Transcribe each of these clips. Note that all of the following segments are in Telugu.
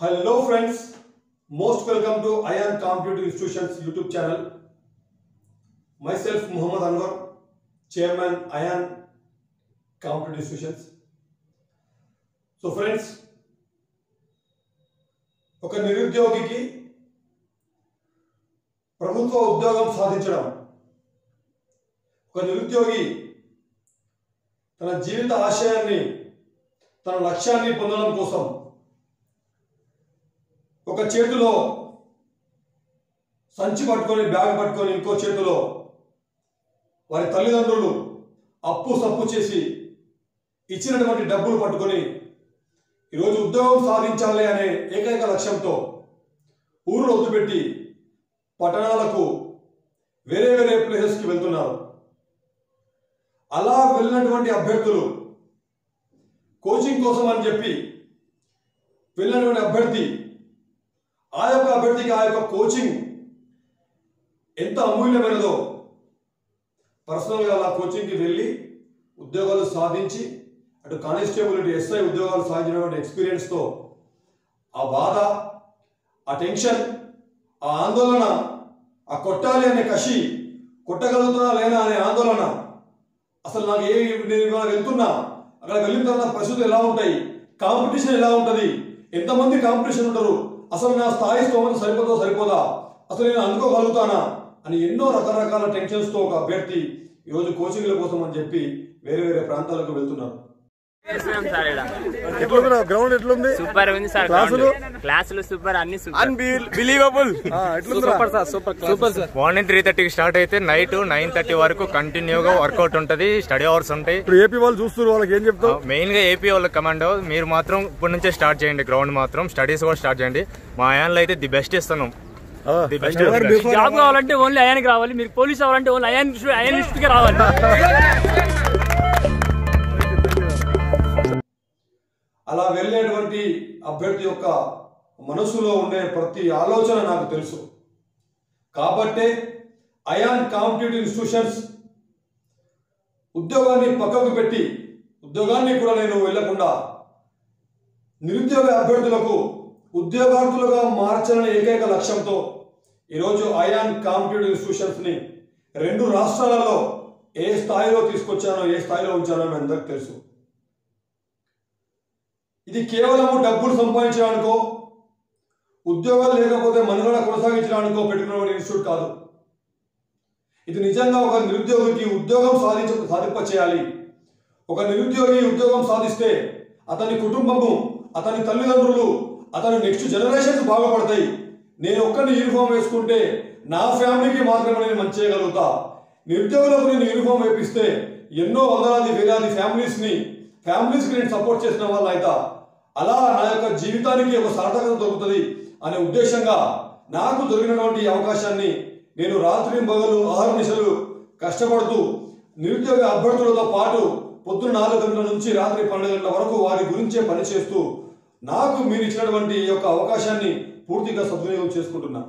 Hello friends, most welcome to Ion Competitive Institutions YouTube channel. Myself Muhammad Anwar, Chairman Ion Competitive Institutions. So friends ఒక నిరుద్యోగికి ప్రభుత్వ ఉద్యోగం సాధించడం ఒక నిరుద్యోగి తన జీవిత ఆశయాన్ని తన లక్ష్యాన్ని పొందడం కోసం ఒక చేతిలో సంచి పట్టుకొని బ్యాగ్ పట్టుకొని ఇంకో చేతిలో వారి తల్లిదండ్రులు అప్పు సప్పు చేసి ఇచ్చినటువంటి డబ్బులు పట్టుకొని ఈరోజు ఉద్యోగం సాధించాలి అనే ఏకైక లక్ష్యంతో ఊరు వదిలిపెట్టి పట్టణాలకు వేరే వేరే ప్లేసెస్కి వెళ్తున్నారు. అలా వెళ్ళినటువంటి అభ్యర్థులు కోచింగ్ కోసం అని చెప్పి వెళ్ళినటువంటి అభ్యర్థి అభ్యర్థికి ఆ యొక్క కోచింగ్ ఎంత అమూల్యమైనదో పర్సనల్గా అలా కోచింగ్కి వెళ్ళి ఉద్యోగాలు సాధించి అటు కానిస్టేబుల్ ఇటు ఎస్ఐ ఉద్యోగాలు సాధించినటువంటి ఎక్స్పీరియన్స్తో ఆ బాధ ఆ టెన్షన్ ఆ ఆందోళన ఆ కొట్టాలి అనే కషి కొట్టగలుగుతున్నా లేనా అనే ఆందోళన అసలు నాకు ఏ నేను వెళ్తున్నా అక్కడ వెళ్ళిన తర్వాత పరిస్థితులు ఎలా ఉంటాయి కాంపిటీషన్ ఎలా ఉంటుంది ఎంతమంది కాంపిటీషన్ ఉంటారు అసలు నా స్థాయి స్తోమత సరిపోదో సరిపోదా? అసలు నేను అందుకోగలుగుతానా? అని ఎన్నో రకరకాల టెన్షన్స్తో ఒక అభ్యర్థి ఈరోజు కోచింగ్ల కోసం అని చెప్పి వేరే వేరే ప్రాంతాలకు వెళ్తున్నారు. గ్రౌండ్ ఎట్లుంది? సూపర్ ఉంది సార్ క్లాసులు? క్లాసులు సూపర్ అన్ని సూపర్ అన్బిలీవబుల్ ఎట్లుంది sir super super sir. Morning three థర్టీకి స్టార్ట్ అయితే నైట్ నైన్ థర్టీ వరకు కంటిన్యూగా వర్కౌట్ ఉంటది స్టడీ అవర్స్ ఉంటాయి. ఇప్పుడు ఏపీ వాళ్ళు చూస్తున్నారు వాళ్ళకి ఏం చెప్తావు? మెయిన్గా ఏపీ వాళ్ళకి కమాండ్ మీరు మాత్రం ఇప్పటి నుంచే స్టార్ట్ చేయండి గ్రౌండ్ మాత్రం స్టడీస్ కూడా స్టార్ట్ చేయండి. మా యాన్లో అయితే ది బెస్ట్ ఇస్తున్నాం ది బెస్ట్ జాబ్ కావాలంటే ఓన్లీ అయానికి రావాలి మీరు పోలీస్ అవ్వాలంటే ఓన్లీ అయాన్ అయానిస్ట్కి రావాలి. అభ్యర్థి యొక్క మనసులో ఉండే ప్రతి ఆలోచన నాకు తెలుసు. కాబట్టే అయాన్ కాంపిటేటివ్ ఇన్స్టిట్యూషన్స్ ఉద్యోగాన్ని పక్కకు పెట్టి ఉద్యోగాన్ని కూడా నేను వెళ్ళకుండా నిరుద్యోగ అభ్యర్థులకు ఉద్యోగార్థులుగా మార్చాలనే ఏకైక లక్ష్యంతో ఈరోజు అయాన్ కాంపిటేటివ్ ఇన్స్టిట్యూషన్స్ని రెండు రాష్ట్రాలలో ఏ స్థాయిలో తీసుకొచ్చానో ఏ స్థాయిలో ఉంచానో మీ అందరికి తెలుసు. ఇది కేవలం డబ్బులు సంపాదించడానికో ఉద్యోగాలు లేకపోతే మనుగడ కొనసాగించడానికో పెట్టుకున్న ఇన్స్టిట్యూట్ కాదు. ఇది నిజంగా ఒక నిరుద్యోగికి ఉద్యోగం సాధించ సాధింప చేయాలి ఒక నిరుద్యోగి ఉద్యోగం సాధిస్తే అతని కుటుంబము అతని తల్లిదండ్రులు అతని నెక్స్ట్ జనరేషన్స్ బాగుపడతాయి. నేను ఒక్కరిని యూనిఫామ్ వేసుకుంటే నా ఫ్యామిలీకి మాత్రమే నేను మంచి చేయగలుగుతా. నిరుద్యోగులకు నేను యూనిఫామ్ వేపిస్తే ఎన్నో వందలాది వేలాది ఫ్యామిలీస్ని ఫ్యామిలీస్కి నేను సపోర్ట్ చేసిన వాళ్ళు అవుతా అలా నా యొక్క జీవితానికి ఒక సార్థకత దొరుకుతుంది అనే ఉద్దేశంగా నాకు దొరికినటువంటి అవకాశాన్ని నేను రాత్రి పగలు ఆరు నిశలు కష్టపడుతూ నిరుద్యోగ అభ్యర్థులతో పాటు పొద్దున్న నాలుగు గంటల నుంచి రాత్రి పన్నెండు గంటల వరకు వారి గురించే పనిచేస్తూ నాకు మీరు ఇచ్చినటువంటి ఈ యొక్క అవకాశాన్ని పూర్తిగా సద్వినియోగం చేసుకుంటున్నా.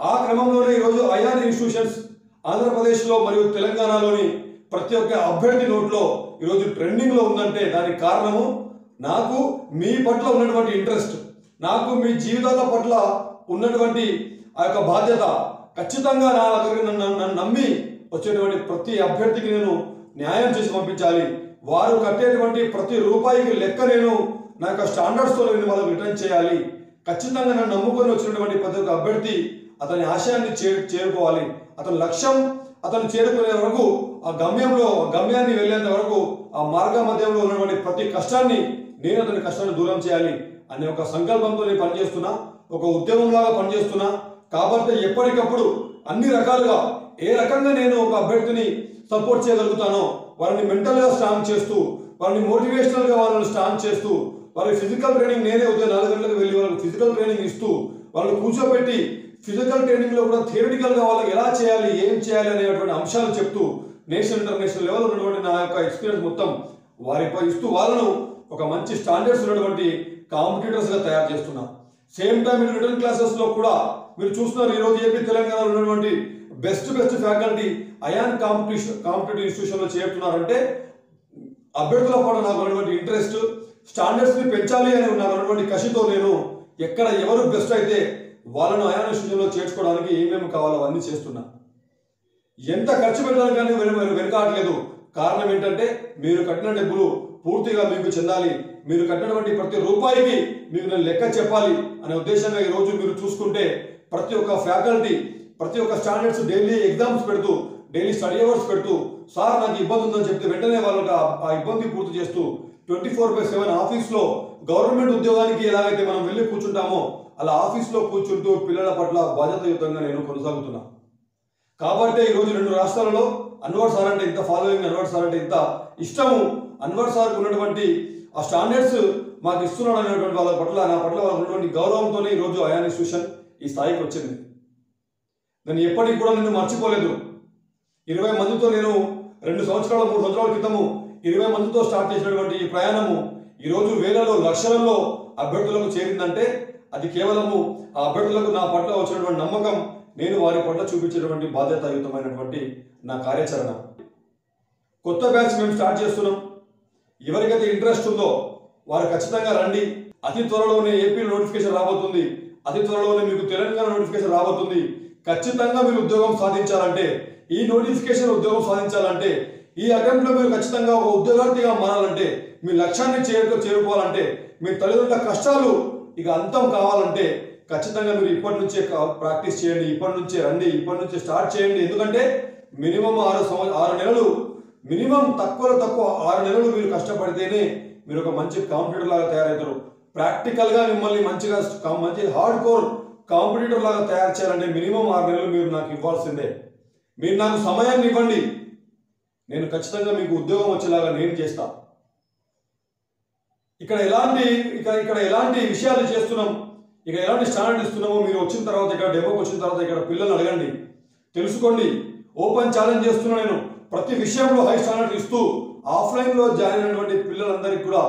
ఆ క్రమంలోనే ఈరోజు అయాన్ ఇన్స్టిట్యూషన్స్ ఆంధ్రప్రదేశ్లో మరియు తెలంగాణలోని ప్రతి ఒక్క అభ్యర్థి నోట్లో ఈరోజు ట్రెండింగ్లో ఉందంటే దానికి కారణము నాకు మీ పట్ల ఉన్నటువంటి ఇంట్రెస్ట్ నాకు మీ జీవితాల పట్ల ఉన్నటువంటి ఆ యొక్క బాధ్యత ఖచ్చితంగా నా దగ్గర నన్ను నన్ను నమ్మి వచ్చేటువంటి ప్రతి అభ్యర్థికి నేను న్యాయం చేసి పంపించాలి. వారు కట్టేటువంటి ప్రతి రూపాయికి లెక్క నేను నా యొక్క స్టాండర్డ్స్తో నేను వాళ్ళకి రిటర్న్ చేయాలి. ఖచ్చితంగా నన్ను నమ్ముకొని వచ్చినటువంటి ప్రతి ఒక్క అభ్యర్థి అతని ఆశయాన్ని చే చేరుకోవాలి. అతని లక్ష్యం అతను చేరుకునే వరకు ఆ గమ్యంలో గమ్యాన్ని వెళ్ళేంత వరకు ఆ మార్గ మధ్యంలో ఉన్నటువంటి ప్రతి కష్టాన్ని నేను అతని కష్టాన్ని దూరం చేయాలి అనే ఒక సంకల్పంతో నేను పనిచేస్తున్నా ఒక ఉద్యమంలాగా పనిచేస్తున్నా. కాబట్టి ఎప్పటికప్పుడు అన్ని రకాలుగా ఏ రకంగా నేను ఒక అభ్యర్థిని సపోర్ట్ చేయగలుగుతానో వారిని మెంటల్గా స్ట్రాంగ్ చేస్తూ వారిని మోటివేషనల్గా వాళ్ళని స్ట్రాంగ్ చేస్తూ వారి ఫిజికల్ ట్రైనింగ్ నేనే ఉదయం నాలుగు గంటలకు వెళ్ళి వాళ్ళకి ఫిజికల్ ట్రైనింగ్ ఇస్తూ వాళ్ళని కూర్చోబెట్టి ఫిజికల్ ట్రైనింగ్లో కూడా థియరిటికల్గా వాళ్ళకి ఎలా చేయాలి ఏం చేయాలి అనేటువంటి అంశాలు చెప్తూ నేషనల్ ఇంటర్నేషనల్ లెవెల్ ఉన్నటువంటి నా యొక్క ఎక్స్పీరియన్స్ మొత్తం వారిపై ఇస్తూ వాళ్ళను ఒక మంచి స్టాండర్డ్స్ ఉన్నటువంటి కాంపిటేటర్స్గా తయారు చేస్తున్నాం సేమ్ టైం రిటర్న్ క్లాసెస్లో కూడా మీరు చూస్తున్నారు ఈరోజు ఏపీ తెలంగాణలో ఉన్నటువంటి best best faculty Ion competition competitive ఇన్స్టిట్యూషన్లో చేరుతున్నారంటే అభ్యర్థుల పట్ల నాకు ఉన్నటువంటి ఇంట్రెస్ట్ స్టాండర్డ్స్ని పెంచాలి అని నాకు ఉన్నటువంటి కసితో నేను ఎక్కడ ఎవరు బెస్ట్ అయితే వాళ్ళను అయాన్ ఇన్స్టిట్యూషన్లో చేర్చుకోవడానికి ఏమేమి కావాలో అవన్నీ చేస్తున్నా. ఎంత ఖర్చు పెట్టడానికి కానీ వెను- కారణం ఏంటంటే మీరు కట్టిన డబ్బులు పూర్తిగా మీకు చెందాలి. మీరు కట్టినటువంటి ప్రతి రూపాయికి మీకు నేను లెక్క చెప్పాలి అనే ఉద్దేశంగా ఈ రోజు మీరు చూసుకుంటే ప్రతి ఒక్క ఫ్యాకల్టీ ప్రతి ఒక్క స్టాండర్డ్స్ డైలీ ఎగ్జామ్స్ పెడుతూ డైలీ స్టడీ అవర్స్ పెడుతూ సార్ నాకు ఇబ్బంది ఉందని చెప్తే వెంటనే వాళ్ళకి ఆ- ఇబ్బంది పూర్తి చేస్తూ ట్వంటీ ఫోర్ బై సెవెన్ ఆఫీస్లో గవర్నమెంట్ ఉద్యోగానికి ఎలాగైతే మనం వెళ్ళి కూర్చుంటామో అలా ఆఫీస్లో కూర్చుంటూ పిల్లల పట్ల బాధ్యతయుతంగా నేను కొనసాగుతున్నా. కాబట్టి ఈరోజు రెండు రాష్ట్రాలలో అన్వర్ సార్ అంటే ఇంత ఫాలోయింగ్ అన్వర్ సార్ అంటే ఇంత ఇష్టము అన్వర్ సార్ ఉన్నటువంటి ఆ స్టాండర్డ్స్ మాకు ఇస్తున్నాడు అనేటువంటి వాళ్ళ పట్ల నా పట్ల వాళ్ళకు ఉన్నటువంటి గౌరవంతోనే ఈ రోజు ఇన్స్టిట్యూషన్ ఈ స్థాయికి వచ్చింది. నేను ఎప్పటికి కూడా నిన్ను మర్చిపోలేదు. ఇరవై మందితో నేను రెండు సంవత్సరాల మూడు సంవత్సరాల క్రితము ఇరవై మందితో స్టార్ట్ చేసినటువంటి ఈ ప్రయాణము ఈ రోజు వేలలో లక్షలలో అభ్యర్థులకు చేరిందంటే అది కేవలము ఆ అభ్యర్థులకు నా పట్ల వచ్చినటువంటి నమ్మకం నేను వారి పట్ల చూపించినటువంటి బాధ్యతాయుతమైనటువంటి నా కార్యాచరణ. కొత్త బ్యాచ్ మేము స్టార్ట్ చేస్తున్నాం. ఎవరికైతే ఇంట్రెస్ట్ ఉందో వారు ఖచ్చితంగా రండి. అతి త్వరలోనే ఏపీ నోటిఫికేషన్ రాబోతుంది. అతి త్వరలోనే మీకు తెలంగాణ నోటిఫికేషన్ రాబోతుంది. ఖచ్చితంగా మీరు ఉద్యోగం సాధించాలంటే ఈ నోటిఫికేషన్ ఉద్యోగం సాధించాలంటే ఈ అటెంప్ట్ మీరు ఖచ్చితంగా ఒక ఉద్యోగార్థిగా మారాలంటే మీ లక్ష్యాన్ని చేరుకో చేరుకోవాలంటే మీ తల్లిదండ్రుల కష్టాలు ఇక అంతం కావాలంటే ఖచ్చితంగా మీరు ఇప్పటి నుంచే కా- ప్రాక్టీస్ చేయండి. ఇప్పటి నుంచే రండి. ఇప్పటి నుంచే స్టార్ట్ చేయండి. ఎందుకంటే మినిమం ఆరు సంవత్సరం ఆరు నెలలు మినిమం తక్కువలో తక్కువ ఆరు నెలలు మీరు కష్టపడితేనే మీరు ఒక మంచి కాంపిటేటర్ లాగా తయారవుతారు. ప్రాక్టికల్గా మిమ్మల్ని మంచిగా మంచి హార్డ్ కోర్ కాంపిటేటర్ లాగా తయారు చేయాలంటే మినిమం ఆరు నెలలు మీరు నాకు ఇవ్వాల్సిందే. మీరు నాకు సమయాన్ని ఇవ్వండి. నేను ఖచ్చితంగా మీకు ఉద్యోగం వచ్చేలాగా నేను చేస్తా. ఇక్కడ ఎలాంటి ఇక్కడ ఇక్కడ ఎలాంటి విషయాలు చేస్తున్నాం? ఇక్కడ ఎలాంటి స్టాండర్డ్ ఇస్తున్నామో మీరు వచ్చిన తర్వాత ఇక్కడ డెమోకి వచ్చిన తర్వాత ఇక్కడ పిల్లలు అడగండి. తెలుసుకోండి. ఓపెన్ ఛాలెంజ్ చేస్తున్నా నేను. ప్రతి విషయంలో హై స్టాండర్డ్ ఇస్తూ ఆఫ్లైన్లో జాయిన్ అయినటువంటి పిల్లలందరికీ కూడా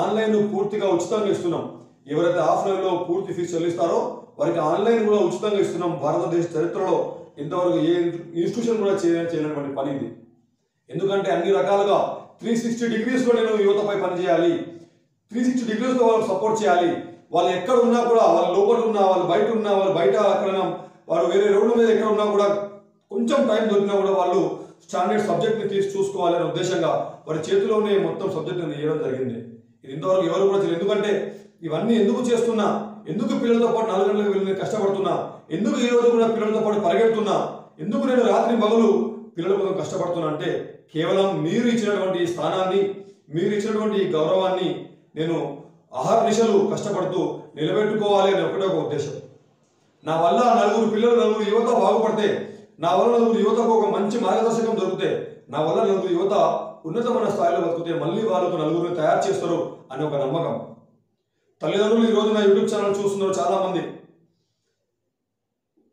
ఆన్లైన్ పూర్తిగా ఉచితంగా ఇస్తున్నాం. ఎవరైతే ఆఫ్లైన్లో పూర్తి ఫీజు చెల్లిస్తారో వారికి ఆన్లైన్ కూడా ఉచితంగా ఇస్తున్నాం. భారతదేశ చరిత్రలో ఇంతవరకు ఏ ఇన్స్టిట్యూషన్ కూడా చేయనటువంటి పని ఇది. ఎందుకంటే అన్ని రకాలుగా త్రీ సిక్స్టీ డిగ్రీస్లో నేను యువతపై పనిచేయాలి. త్రీ సిక్స్టీ డిగ్రీస్లో వాళ్ళకి సపోర్ట్ చేయాలి. వాళ్ళు ఎక్కడ ఉన్నా కూడా వాళ్ళు లోపల ఉన్నా వాళ్ళు బయట ఉన్నా వాళ్ళు బయట అక్కడ వారు వేరే రోడ్డు మీద ఎక్కడ ఉన్నా కూడా కొంచెం టైం దొరికినా కూడా వాళ్ళు స్టాండర్డ్ సబ్జెక్ట్ని తీసి చూసుకోవాలనే ఉద్దేశంగా వారి చేతిలోనే మొత్తం సబ్జెక్ట్ని వేయడం ఇవ్వడం జరిగింది. ఇది ఇంతవరకు ఎవరు కూడా చేయలేదు. ఎందుకంటే ఇవన్నీ ఎందుకు చేస్తున్నా ఎందుకు పిల్లలతో పాటు నాలుగు గంటలకు వెళ్ళి కష్టపడుతున్నా ఎందుకు ఈ రోజు కూడా పిల్లలతో పాటు పరిగెడుతున్నా ఎందుకు నేను రాత్రి పగలు పిల్లల కోసం కష్టపడుతున్నా అంటే కేవలం మీరు ఇచ్చినటువంటి ఈ స్థానాన్ని మీరు ఇచ్చినటువంటి ఈ గౌరవాన్ని నేను ఆహార దిశలు కష్టపడుతూ నిలబెట్టుకోవాలి అనే ఒకటే ఒక ఉద్దేశం. నా వల్ల నలుగురు పిల్లలు నలుగురు యువత బాగుపడితే నా వల్ల నలుగురు యువతకు ఒక మంచి మార్గదర్శకం దొరికితే నా వల్ల నలుగురు యువత ఉన్నతమైన స్థాయిలో బతికితే మళ్ళీ వాళ్ళకు నలుగురిని తయారు చేస్తారు అనే ఒక నమ్మకం. తల్లిదండ్రులు ఈ నా యూట్యూబ్ ఛానల్ చూస్తున్నారు చాలా మంది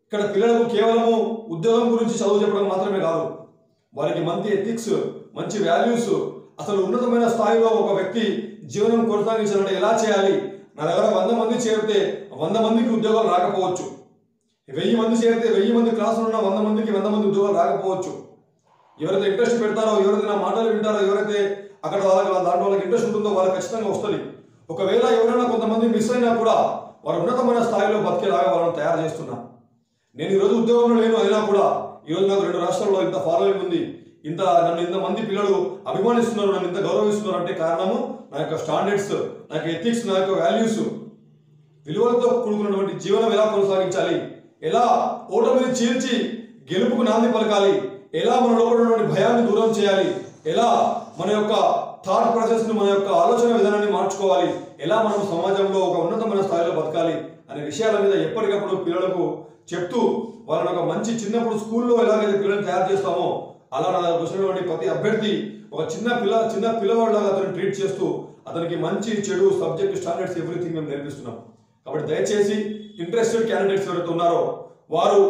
ఇక్కడ పిల్లలకు కేవలము ఉద్యోగం గురించి చదువు చెప్పడం మాత్రమే కాదు వారికి మంచి ఎథిక్స్ మంచి వాల్యూస్ అసలు ఉన్నతమైన స్థాయిలో ఒక వ్యక్తి జీవనం కొనసాగించాలంటే ఎలా చేయాలి? నా దగ్గర వంద మంది చేరితే వంద మందికి ఉద్యోగాలు రాకపోవచ్చు. వెయ్యి మంది చేరితే వెయ్యి మంది క్లాసులు ఉన్న వంద మందికి వంద మంది ఉద్యోగాలు రాకపోవచ్చు. ఎవరైతే ఇంట్రెస్ట్ పెడతారో ఎవరైతే నా మాటలు వింటారో ఎవరైతే అక్కడ వాళ్ళకి దాంట్లో వాళ్ళకి ఇంట్రెస్ట్ ఉంటుందో వాళ్ళకి ఖచ్చితంగా వస్తుంది. ఒకవేళ ఎవరైనా కొంతమంది మిస్ అయినా కూడా వారు ఉన్నతమైన స్థాయిలో బతికేలాగా వాళ్ళని తయారు చేస్తున్నా. నేను ఈరోజు ఉద్యోగంలో లేను అయినా కూడా ఈరోజు నాకు రెండు రాష్ట్రాల్లో ఇంత ఫాలోయింగ్ ఉంది. ఇంత నన్ను ఇంత మంది పిల్లలు అభిమానిస్తున్నారు నన్ను ఇంత గౌరవిస్తున్నారు అంటే కారణము నా యొక్క స్టాండర్డ్స్ నా యొక్క ఎథిక్స్ నా యొక్క వాల్యూస్ విలువలతో కూడుకున్నటువంటి జీవనం ఎలా కొనసాగించాలి? ఎలా ఓటమిని చీల్చి గెలుపుకు నాంది పలకాలి? ఎలా మన లోపల భయాన్ని దూరం చేయాలి? ఎలా మన యొక్క థాట్ ప్రాసెస్ మన యొక్క ఆలోచన విధానాన్ని మార్చుకోవాలి? ఎలా మనం సమాజంలో ఒక ఉన్నతమైన స్థాయిలో బతకాలి? అనే విషయాల మీద ఎప్పటికప్పుడు పిల్లలకు చెప్తూ వాళ్ళని ఒక మంచి చిన్నప్పుడు స్కూల్లో ఎలాగైతే పిల్లల్ని తయారు చేస్తామో అలా నా వచ్చినటువంటి ప్రతి అభ్యర్థి ఒక చిన్న పిల్ల చిన్న పిల్లవాడిలాగా అతను ట్రీట్ చేస్తూ అతనికి మంచి చెడు సబ్జెక్ట్ స్టాండర్డ్స్ ఎవ్రీథింగ్ మేము నేర్పిస్తున్నాం. కాబట్టి దయచేసి ఇంట్రెస్టెడ్ క్యాండిడేట్స్ ఎవరైతే ఉన్నారో వారు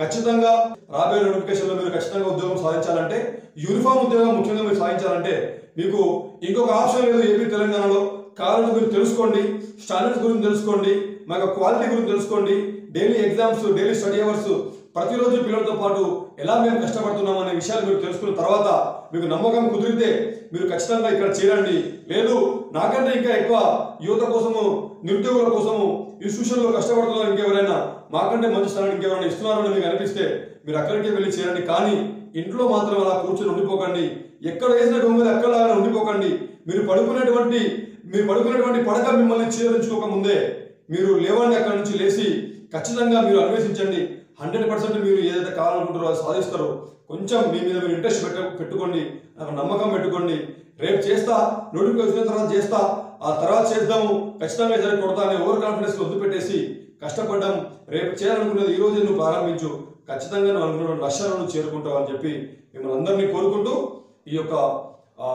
ఖచ్చితంగా రాబోయే నోటిఫికేషన్లో మీరు ఖచ్చితంగా ఉద్యోగం సాధించాలంటే యూనిఫామ్ ఉద్యోగం ముఖ్యంగా మీరు సాధించాలంటే మీకు ఇంకొక ఆప్షన్ లేదు ఏపీ తెలంగాణలో. కావాలంటే మీరు తెలుసుకోండి స్టాండర్డ్స్ గురించి తెలుసుకోండి మా యొక్క క్వాలిటీ గురించి తెలుసుకోండి daily exams daily study hours ప్రతిరోజు పిల్లలతో పాటు ఎలా మేము కష్టపడుతున్నాం అనే విషయాలు మీరు తెలుసుకున్న తర్వాత మీకు నమ్మకం కుదిరితే మీరు ఖచ్చితంగా ఇక్కడ చేరండి. లేదు నాకంటే ఇంకా ఎక్కువ యువత కోసము నిరుద్యోగుల కోసము ఇన్స్టిట్యూషన్లో కష్టపడుతున్నారు ఇంకెవరైనా మాకంటే మంచి స్థానం ఇంకెవరైనా ఇస్తున్నారని మీకు అనిపిస్తే మీరు అక్కడికే వెళ్ళి చేరండి. కానీ ఇంట్లో మాత్రం అలా కూర్చొని ఉండిపోకండి. ఎక్కడ వేసిన డొంగలు ఎక్కడ ఉండిపోకండి. మీరు పడుకునేటువంటి మీరు పడుకునేటువంటి పడక మిమ్మల్ని చేరించుకోక ముందే మీరు లేవండి అక్కడి నుంచి లేచి ఖచ్చితంగా మీరు అన్వేషించండి. హండ్రెడ్ పర్సెంట్ మీరు ఏదైతే కావాలనుకుంటారో అది సాధిస్తారో. కొంచెం మీ మీద మీరు ఇంట్రెస్ట్ పెట్ట పెట్టుకోండి. నాకు నమ్మకం పెట్టుకోండి. రేపు చేస్తా నోటిఫికేషన్ వచ్చిన తర్వాత చేస్తా. ఆ తర్వాత చేద్దాము ఖచ్చితంగా జరగకూడదు అనే ఓవర్ కాన్ఫిడెన్స్ వద్దు పెట్టేసి కష్టపడ్డాం రేపు చేయాలనుకున్నది ఈ రోజు నువ్వు ప్రారంభించు ఖచ్చితంగా నువ్వు అనుకున్న లక్ష్యాలను చేరుకుంటావు అని చెప్పి మిమ్మల్ని అందరినీ కోరుకుంటూ ఈ యొక్క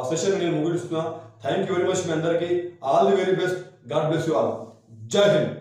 సెషన్ నేను ముగిస్తున్నా. థ్యాంక్ యూ వెరీ మచ్ మీ అందరికీ. All the very best God bless you all Jai Hind